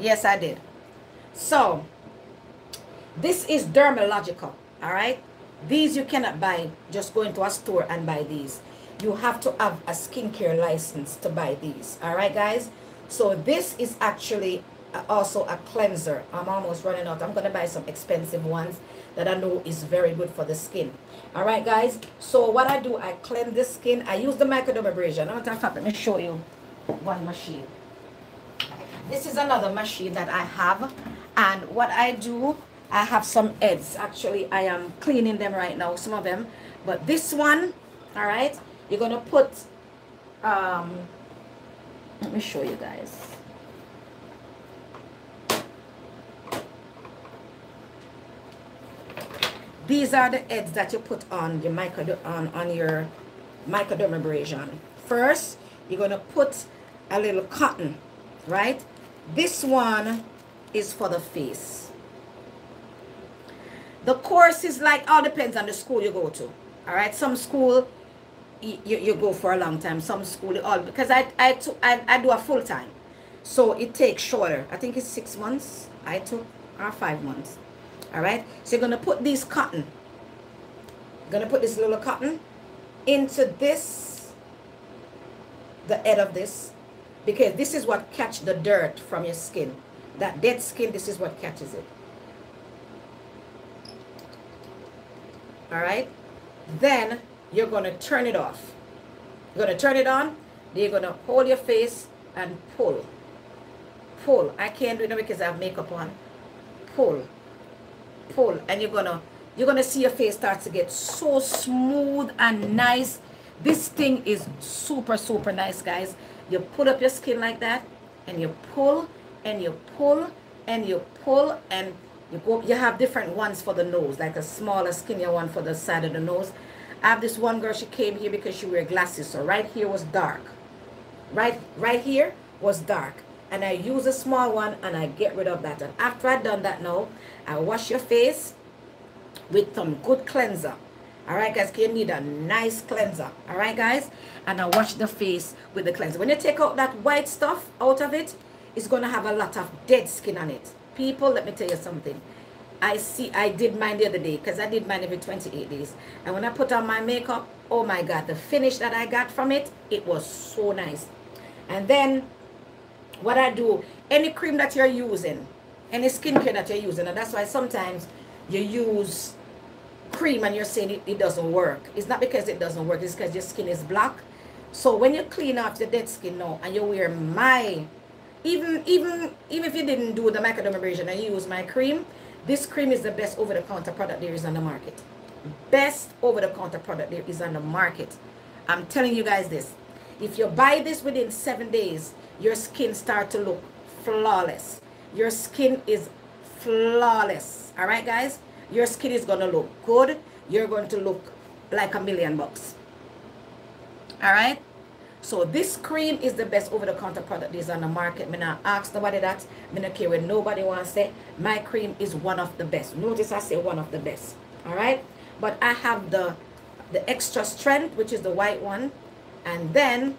Yes, I did. So, this is Dermalogica, all right? These you cannot buy, just go into a store and buy these. You have to have a skincare license to buy these, all right, guys? So, this is actually also a cleanser. I'm almost running out. I'm going to buy some expensive ones that I know is very good for the skin. All right, guys. So what I do, I cleanse the skin. I use the microdermabrasion. I'm going to let me show you one machine. This is another machine that I have. And what I do, I have some heads. Actually, I am cleaning them right now, some of them. But this one, all right, you're going to put, um, let me show you guys. These are the heads that you put on your micro on, on your microdermabrasion. First, you're going to put a little cotton, right? This one is for the face. The course is like, all depends on the school you go to. All right, some school you, you go for a long time. Some school, all because I, I, took, I, I do a full time. So it takes shorter. I think it's six months I took or five months all right so you're to put these cotton to put this little cotton into this the head of this because this is what catch the dirt from your skin. That dead skin this is what catches it. All right? Then you're to turn it off. You're to turn it on? Then you're to hold your face and pull. Pull. I can't do it because i have makeup on. Pull. Pull. And you're gonna you're gonna see your face start to get so smooth and nice. This thing is super super nice guys you put up your skin like that and you pull and you pull and you pull and you go you have different ones for the nose like a smaller skinnier one for the side of the nose. I have this one girl she came here because she wear glasses so right here was dark. Right right here was dark. And I use a small one and I get rid of that. And after I done that now I wash your face with some good cleanser all right guys you need a nice cleanser. All right guys? And I wash the face with the cleanser. When you take out that white stuff out of it it's to have a lot of dead skin on it. People let me tell you something. I see I did mine the other day because I did mine every 28 days. And when I put on my makeup oh my god the finish that I got from it it was so nice. And then what I do, any cream that you're using, any skincare that you're using, and that's why sometimes you use cream and you're saying it, it doesn't work. It's not because it doesn't work, it's because your skin is black. So when you clean off the dead skin now and you wear my, even even even if you didn't do the microdermabrasion and you use my cream, this cream is the best over-the-counter product there is on the market. Best over-the-counter product there is on the market. I'm telling you guys this. If you buy this within seven days, your skin start to look flawless. Your skin is flawless. All right, guys? Your skin is going to look good. You're going to look like a million bucks. All right? So this cream is the best over-the-counter product is on the market. Me not ask nobody that. Me not care what nobody wants to say. My cream is one of the best. Notice I say one of the best. All right? But I have the the extra strength, which is the white one. And then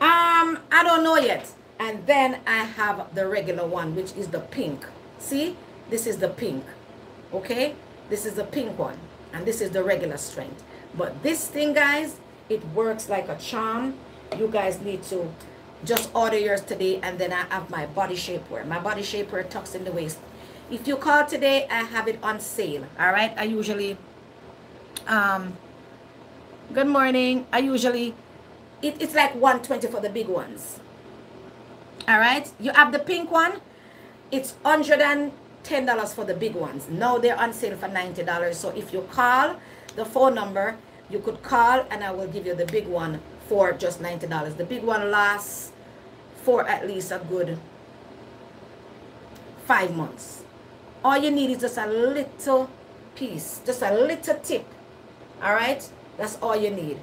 Um, I don't know yet. And then I have the regular one, which is the pink. See, this is the pink. Okay, this is the pink one. And this is the regular strength. But this thing, guys, it works like a charm. You guys need to just order yours today. And then I have my body shapewear. My body shapewear tucks in the waist. If you call today, I have it on sale. All right, I usually, um, good morning. I usually it, it's like 120 for the big ones all right you have the pink one it's 110 dollars for the big ones. Now they're on sale for 90 dollars. So if you call the phone number you could call and i will give you the big one for just 90 dollars. The big one lasts for at least a good five months. All you need is just a little piece just a little tip. All right? That's all you need.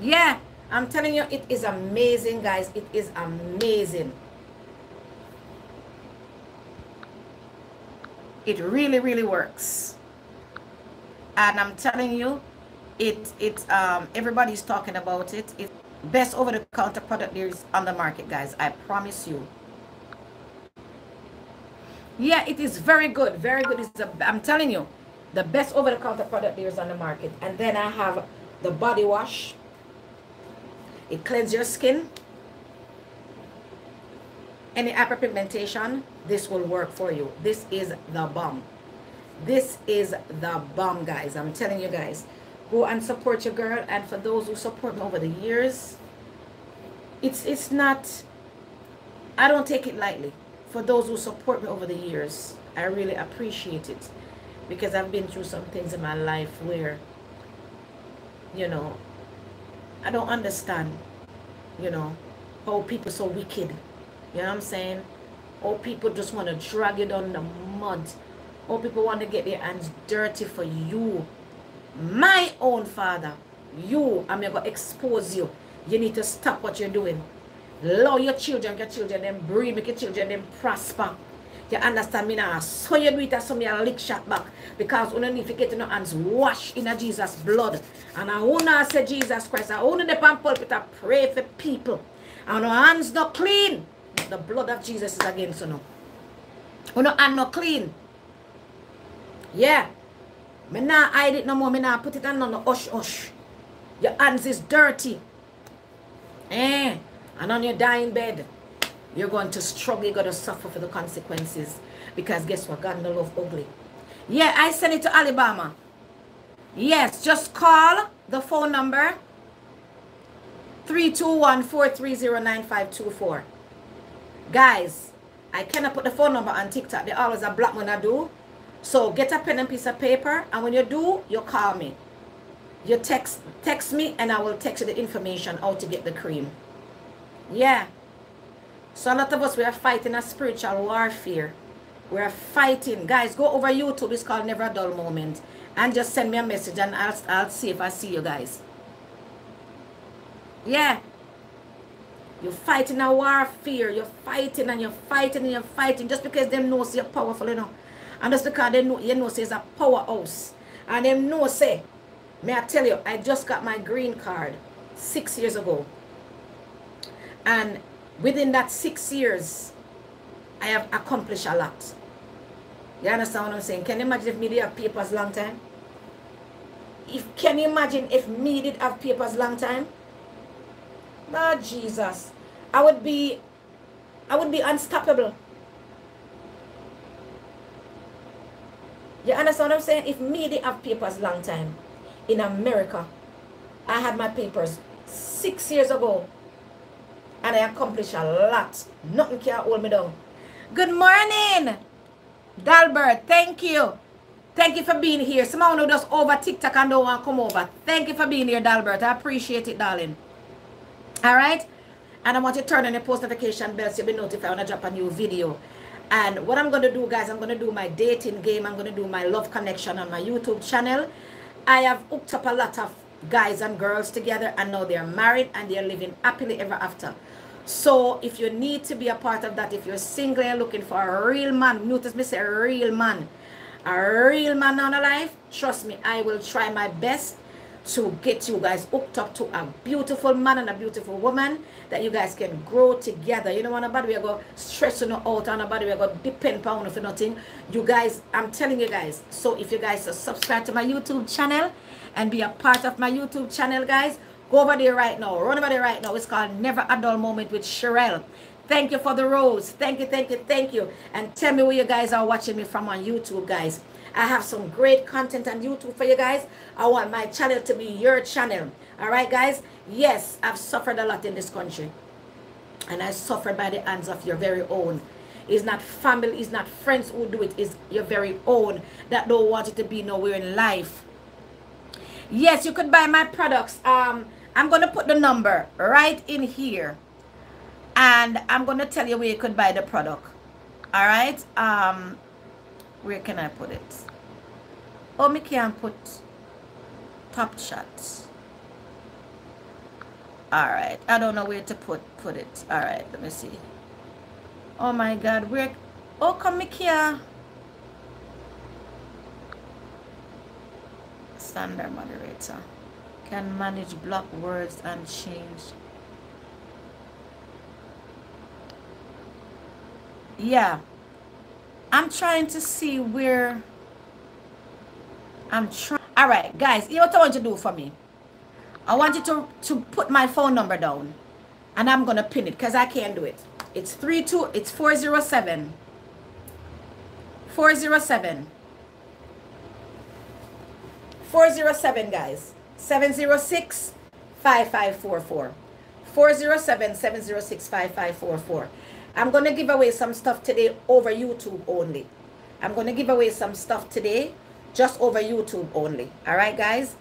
Yeah, I'm telling you, it is amazing, guys. It is amazing. It really, really works. And I'm telling you, it it um everybody's talking about it it's best over-the-counter product there is on the market guys i promise you yeah it is very good very good it's a, i'm telling you the best over-the-counter product there is on the market and then i have the body wash it cleans your skin. Any hyperpigmentation this will work for you. This is the bomb. This is the bomb guys. I'm telling you guys. Go and support your girl. And for those who support me over the years it's it's not i don't take it lightly. For those who support me over the years i really appreciate it. Because i've been through some things in my life where you know i don't understand you know how people so wicked you know what i'm saying? Or people just want to drag you down the mud. Or people want to get their hands dirty for you. My own father you i'm going to expose you. You need to stop what you're doing. Allow your children your children them breathe make your children them prosper you understand me now? So you do it as some you lick shot back. Because you need to get your hands washed in jesus blood. And i wanna say jesus christ. I wanna the pulpit to pray for people. And our hands not clean. The blood of jesus is against you now. You know hand not clean. Yeah. Me not hide it no more. Me not put it on no. Hush hush. Your hands is dirty. Eh. And on your dying bed, you're going to struggle. You're going to suffer for the consequences. Because guess what? God no love ugly. Yeah, I sent it to Alabama. Yes, just call the phone number 321-430-9524. Guys, I cannot put the phone number on TikTok. They always a black man I do. So get a pen and piece of paper, and when you do, you call me. You text text me, and I will text you the information how to get the cream. Yeah. So a lot of us we are fighting a spiritual warfare. We are fighting, guys. Go over YouTube. It's called Never a Dull Moment, and just send me a message, and I'll I'll see if I see you guys. Yeah. You're fighting a warfare. You're fighting and you're fighting and you're fighting just because them knows you're powerful, you know. And that's because they know, you know, say it's a powerhouse. And them know, say, may I tell you, I just got my green card six years ago. And within that six years, I have accomplished a lot. You understand what I'm saying? Can you imagine if me did have papers long time? If Can you imagine if me did have papers long time? Lord Jesus. I would be, I would be unstoppable. You understand what I'm saying? If me did have papers long time in America, I had my papers six years ago and I accomplished a lot. Nothing can hold me down. Good morning, Dalbert. Thank you. Thank you for being here. Someone who just over TikTok and don't want to come over. Thank you for being here, Dalbert. I appreciate it, darling. All right? And I want you to turn on your post notification bell so you'll be notified when I drop a new video. And what I'm going to do, guys, I'm going to do my dating game. I'm going to do my love connection on my YouTube channel. I have hooked up a lot of guys and girls together and now they're married and they're living happily ever after. So if you need to be a part of that, if you're single and looking for a real man, notice me say a real man, a real man on a life, trust me, I will try my best to get you guys hooked up to a beautiful man and a beautiful woman that you guys can grow together. You know what about we are going to go stressing out and about we are going go depend on for nothing. You guys, I'm telling you guys. So if you guys subscribe to my YouTube channel and be a part of my YouTube channel, guys, go over there right now. Run over there right now. It's called Never a Dull Moment with Sherelle. Thank you for the rose. Thank you, thank you, thank you. And tell me where you guys are watching me from on YouTube, guys. I have some great content on YouTube for you guys. I want my channel to be your channel. All right, guys? Yes, I've suffered a lot in this country. And I suffered by the hands of your very own. It's not family, it's not friends who do it. It's your very own that don't want it to be nowhere in life. Yes, you could buy my products. Um, I'm going to put the number right in here. And I'm going to tell you where you could buy the product. All right? Um, where can I put it? Oh, me can put top shots. All right. I don't know where to put put it. All right. Let me see. Oh my God. Where? Oh, come here. Standard moderator. Can manage block words and change. Yeah. I'm trying to see where i'm trying all right guys here's what i want you to do for me? I want you to to put my phone number down and i'm gonna pin it because i can't do it. It's three two it's 407 407 407 guys 706 5544 407 706 5544 I'm going to give away some stuff today over YouTube only. I'm going to give away some stuff today just over YouTube only. All right, guys?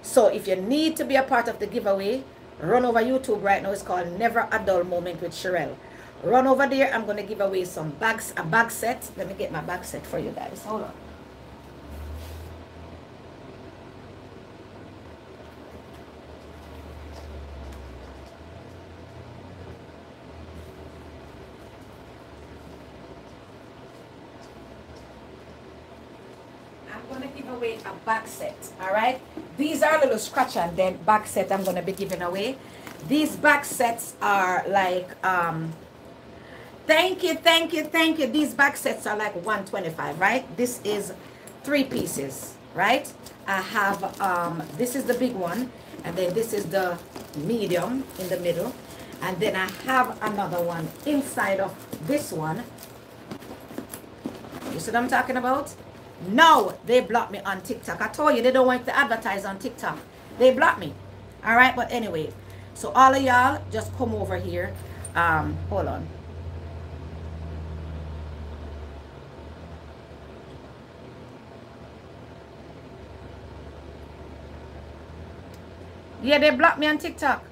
So if you need to be a part of the giveaway, run over YouTube right now. It's called Never a Dull Moment with Sherelle. Run over there. I'm going to give away some bags, a bag set. Let me get my bag set for you guys. Hold on. away a back set all right? These are little scratch and dent back set i'm to be giving away. These back sets are like um thank you thank you thank you. These back sets are like 125 right? This is three pieces right? I have um this is the big one and then this is the medium in the middle. And then i have another one inside of this one. You see what i'm talking about no, they blocked me on TikTok. I told you they don't want to advertise on TikTok. They blocked me. All right, but anyway. So all of y'all just come over here. Um, hold on. Yeah, they blocked me on TikTok.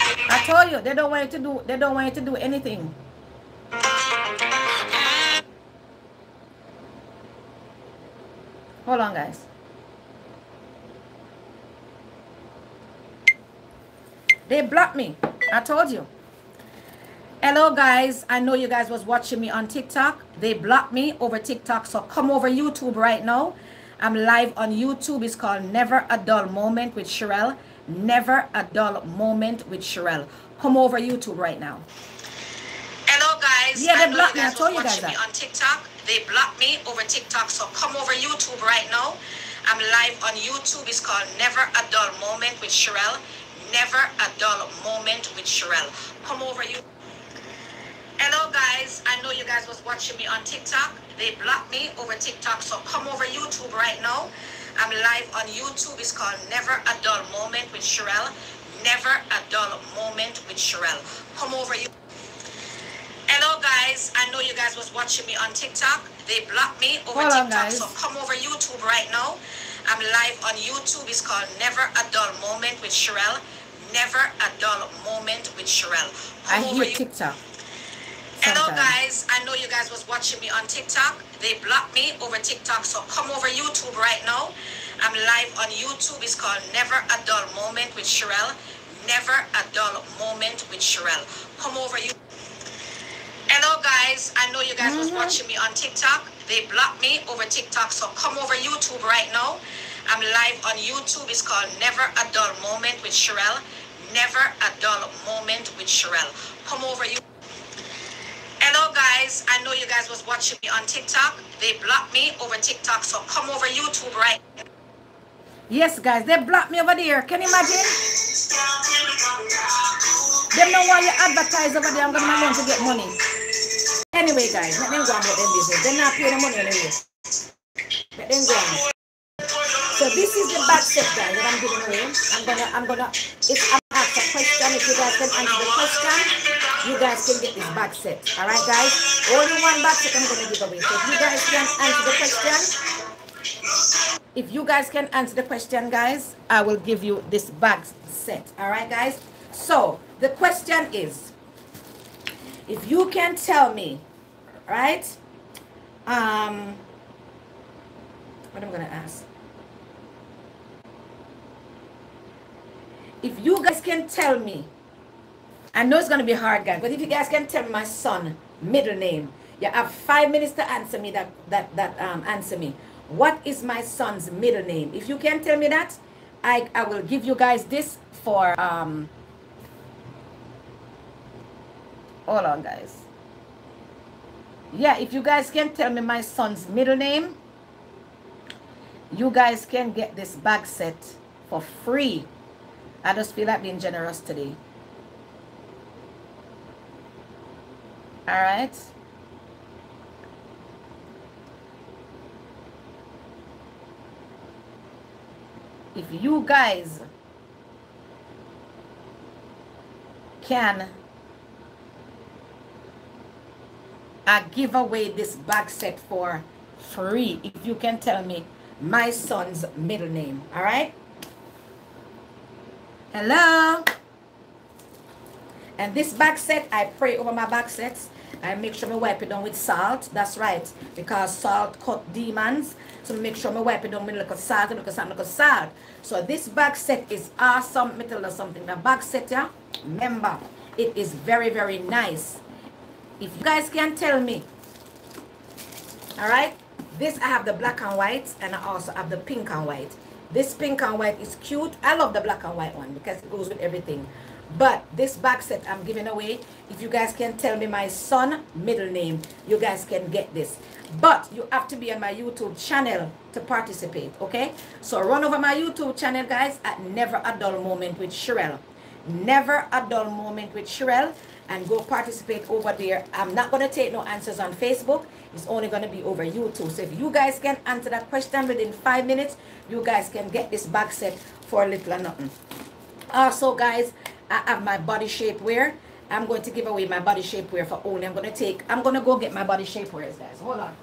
I told you they don't want you to do they don't want you to do anything. Hold on, guys. They blocked me. I told you. Hello, guys. I know you guys was watching me on TikTok. They blocked me over TikTok. So come over YouTube right now. I'm live on YouTube. It's called Never a Dull Moment with Sherelle. Never a Dull Moment with Sherelle. Come over YouTube right now. Hello, guys. Yeah, they blocked me. I told you guys that. on TikTok. They blocked me over TikTok, so come over YouTube right now. I'm live on YouTube. It's called Never a Dull Moment with Sherelle. Never a Dull Moment with Sherelle. Come over you. Hello guys, I know you guys was watching me on TikTok. They blocked me over TikTok, so come over YouTube right now. I'm live on YouTube. It's called Never a Dull Moment with Sherelle. Never a Dull Moment with Sherelle. Come over you. Hello guys, I know you guys was watching me on TikTok. They blocked me over TikTok, so come over YouTube right now. I'm live on YouTube. It's called Never a Dull Moment with Sherelle. Never a Dull Moment with Sherelle. Come I over hear TikTok. Hello guys, I know you guys was watching me on TikTok. They blocked me over TikTok, so come over YouTube right now. I'm live on YouTube. It's called Never a Dull Moment with Sherelle. Never a Dull Moment with Sherelle. Come over you. Hello guys, I know you guys was mm-hmm. watching me on TikTok. They blocked me over TikTok, so come over YouTube right now. I'm live on YouTube. It's called Never a Dull Moment with Sherelle. Never a Dull Moment with Sherelle. Come over you. Hello guys, I know you guys was watching me on TikTok. They blocked me over TikTok, so come over YouTube right Yes, guys, they blocked me over there. Can you imagine? They know why you advertise over there. I'm going to want to get money. Anyway, guys, let them go on with them business. They're not paying the money anyway. Let them go on. So this is the back set, guys, that I'm giving away. I'm gonna, I'm gonna, if I'm a question, if you guys can answer the question, you guys can get this back set. All right, guys? Only one back set I'm gonna give away. So if you guys can answer the question, if you guys can answer the question, guys, I will give you this bag set. All right, guys? So the question is, if you can tell me right? Um, what am I'm to ask. If you guys can tell me, I know it's to be hard, guys, but if you guys can tell me my son middle name, you have five minutes to answer me that, that, that, um, answer me. What is my son's middle name? If you can tell me that, I, I will give you guys this for um hold on guys. Yeah if you guys can tell me my son's middle name you guys can get this bag set for free. I just feel like being generous today. All right. If you guys can uh, give away this bag set for free if you can tell me my son's middle name all right hello and this bag set i pray over my bag sets I make sure I wipe it down with salt. That's right. Because salt cut demons. So make sure I wipe it down with a little salt, a little salt, a little salt. So this bag set is awesome. Me tell you something. The bag set, yeah, remember, it is very, very nice. If you guys can tell me, all right, this I have the black and white and I also have the pink and white. This pink and white is cute. I love the black and white one because it goes with everything. But this bag set I'm giving away, if you guys can tell me my son middle name, you guys can get this. But you have to be on my YouTube channel to participate, okay? So run over my YouTube channel, guys, at Never a Dull Moment with Sherelle. Never a Dull Moment with Sherelle. And go participate over there. I'm not going to take no answers on Facebook. It's only going to be over YouTube. So if you guys can answer that question within five minutes, you guys can get this bag set for little or nothing. Also, guys, I have my body shape wear. I'm going to give away my body shape wear for only. I'm going to take, I'm going to go get my body shape wears, guys. Hold on.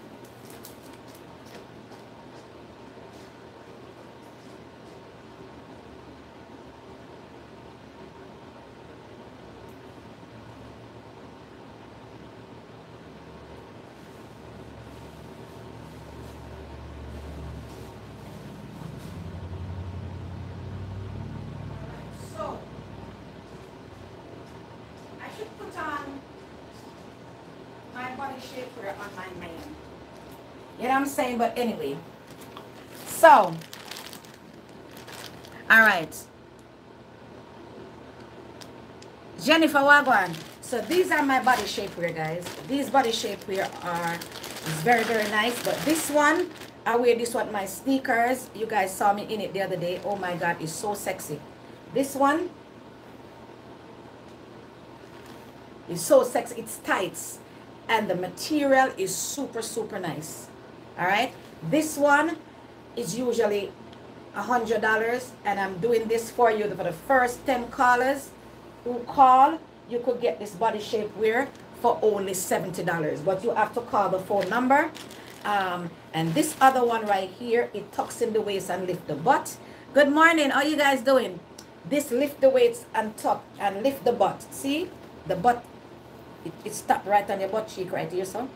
On my man. You know what I'm saying? But anyway. So. All right. Jennifer Wagwan. So these are my body shapewear, guys. These body shapewear are very, very nice. But this one, I wear this one my sneakers. You guys saw me in it the other day. Oh my God, it's so sexy. This one is so sexy. It's tights and the material is super super nice. All right? This one is usually a hundred dollars and i'm doing this for you for the first 10 callers who call. You could get this body shape wear for only 70 dollars but you have to call the phone number. Um, and this other one right here it tucks in the waist and lift the butt. Good morning. How you guys doing? This lift the weights and tuck and lift the butt. See? The butt it, it right on your butt cheek right here, so.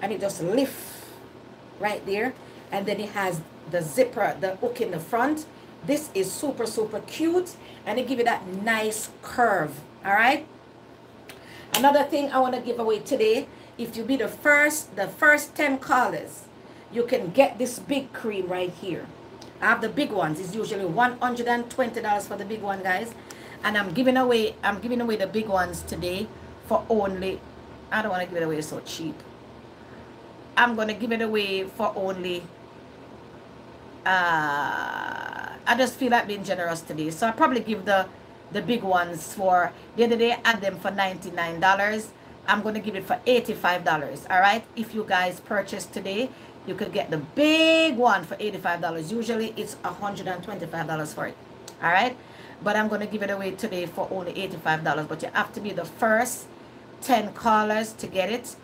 And it just lift right there. And then it has the zipper, the hook in the front. This is super, super cute. And it give you that nice curve. All right. Another thing I want to give away today. If you be the first, the first 10 callers, you can get this big cream right here. I have the big ones. It's usually $120 for the big one, guys. And I'm giving away, I'm giving away the big ones today for only, I don't want to give it away so cheap. I'm going to give it away for only, uh, I just feel like being generous today. So i probably give the, the big ones for, the other day I had them for $99. I'm going to give it for $85. All right. If you guys purchase today, you could get the big one for $85. Usually it's $125 for it. All right. But I'm going to give it away today for only $85. But you have to be the first 10 callers to get it.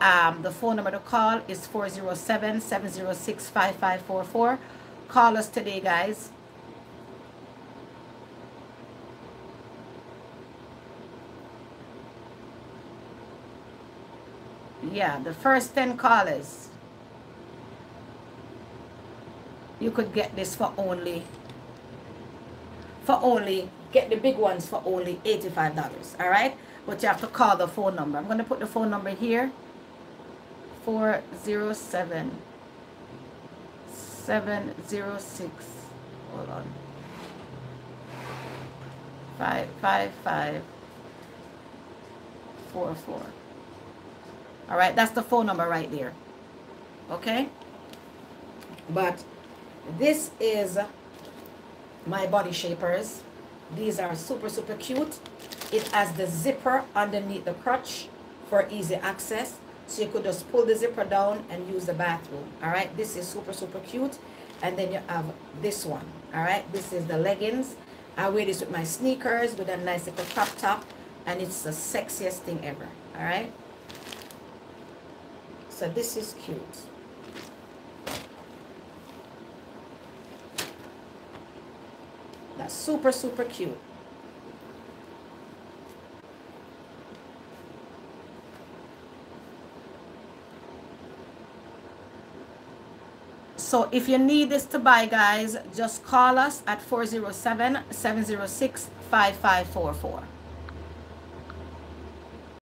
Um, the phone number to call is 407-706-5544. Call us today, guys. Yeah, the first 10 callers. You could get this for only, for only, get the big ones for only $85. All right? But you have to call the phone number. I'm going to put the phone number here. 407 706 hold on five five five four four. All right, that's the phone number right there. Okay? But this is my body shapers. These are super, super cute. It has the zipper underneath the crotch for easy access. So you could just pull the zipper down and use the bathroom. All right, this is super, super cute. And then you have this one. All right, this is the leggings. I wear this with my sneakers with a nice little crop top. And it's the sexiest thing ever. All right. So this is cute. That's super, super cute. So if you need this to buy, guys, just call us at 407-706-5544.